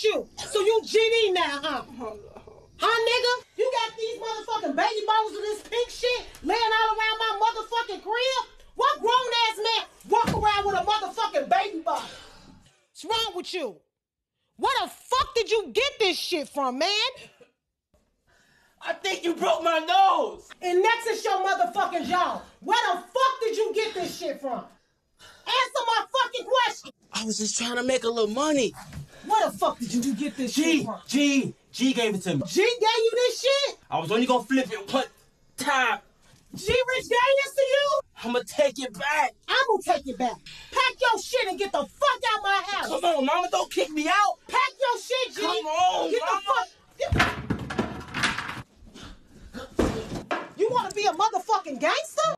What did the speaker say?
with you? So you GD now, huh? Huh, nigga? You got these motherfucking baby bottles of this pink shit laying all around my motherfucking crib? What grown ass man walk around with a motherfucking baby bottle? What's wrong with you? Where the fuck did you get this shit from, man? I think you broke my nose. And next is your motherfucking jaw. Where the fuck did you get this shit from? I was just trying to make a little money. Where the fuck did you do get this shit G, from? G, G gave it to me. G gave you this shit? I was only gonna flip it one time. G Rich gave this to you? I'ma take it back. I'm gonna take it back. Pack your shit and get the fuck out my house. Come on, mama, don't kick me out. Pack your shit, G. Come on, Get mama. the fuck. Get... You wanna be a motherfucking gangster?